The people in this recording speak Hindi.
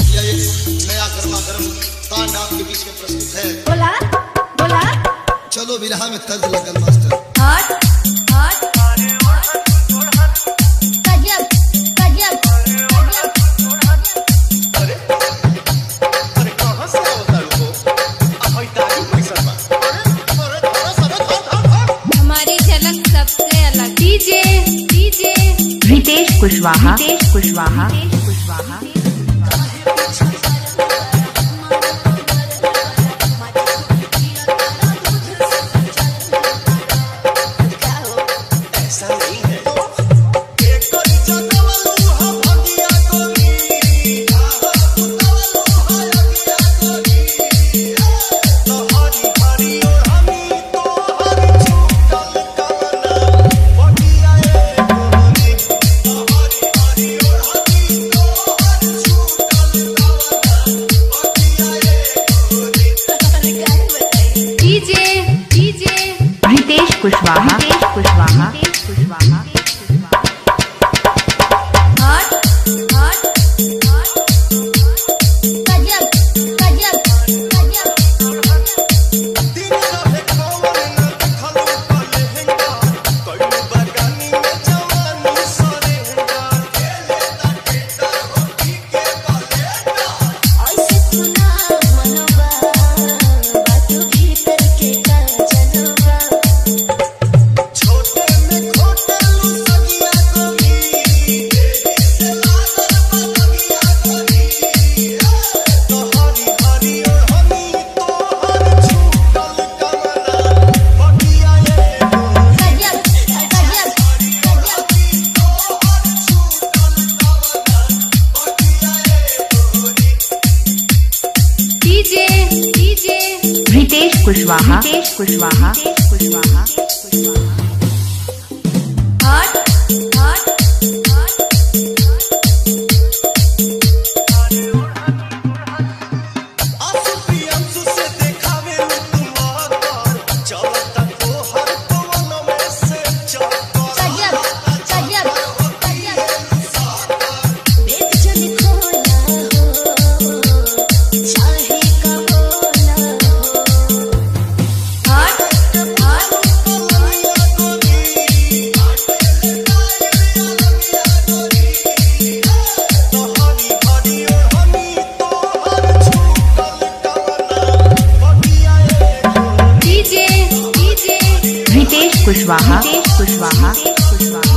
ये नया गर्मा गर्म तान आपके बीच में प्रस्तुत है बोला बोला चलो बिरहा में तर्ज लगन master DJ DJ. Ritesh Kushwaha Ritesh Kushwaha. Ritesh Kushwaha. Kushwaha. Kushwaha. Kushwaha 会失望吗？会失望吗？会失望吗？Kushwaha, Kushwaha, Kushwaha.